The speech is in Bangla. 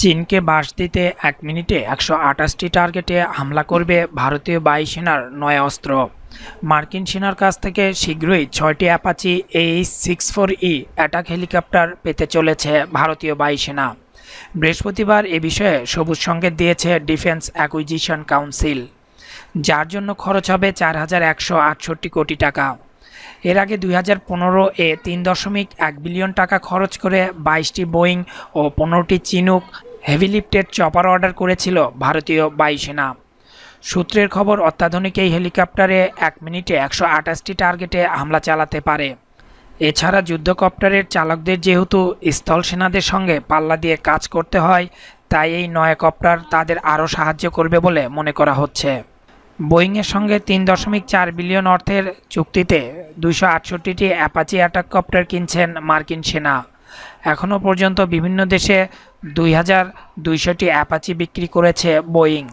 চীনকে বাস দিতে এক মিনিটে একশো আটাশটি টার্গেটে হামলা করবে ভারতীয় বায়ুসেনার নয় অস্ত্র। মার্কিন সেনার কাছ থেকে শীঘ্রই ছয়টি Apache H six four E attack helicopter পেতে চলেছে ভারতীয় বায়ুসেনা বৃহস্পতিবার এ বিষয়ে সবুজ সংকেত দিয়েছে ডিফেন্স অ্যাকুইজিশন কাউন্সিল। যার জন্য খরচ হবে চার হাজার একশো আটষট্টি কোটি টাকা। এর আগে দুই হাজার পনেরো এ তিন দশমিক এক বিলিয়ন টাকা খরচ করে বাইশটি বোয়িং ও পনেরোটি চিনুক হেভিলিফটেড চপার অর্ডার করেছিল ভারতীয় বায়ুসেনা। সূত্রের খবর, অত্যাধুনিক এই হেলিকপ্টারে এক মিনিটে একশো আঠাশটি টার্গেটে হামলা চালাতে পারে। এছাড়া যুদ্ধকপ্টারের চালকদের যেহেতু স্থল সেনাদের সঙ্গে পাল্লা দিয়ে কাজ করতে হয়, তাই এই নয় কপ্টার তাদের আরও সাহায্য করবে বলে মনে করা হচ্ছে। বোয়িংয়ের সঙ্গে তিন দশমিক চার বিলিয়ন অর্থের চুক্তিতে দুশো আটষট্টিটি অ্যাপাচি অ্যাটাক কপ্টার কিনছেন মার্কিন সেনা। এখনও পর্যন্ত বিভিন্ন দেশে দুই হাজার দুইশোটি অ্যাপাচি বিক্রি করেছে বোয়িং।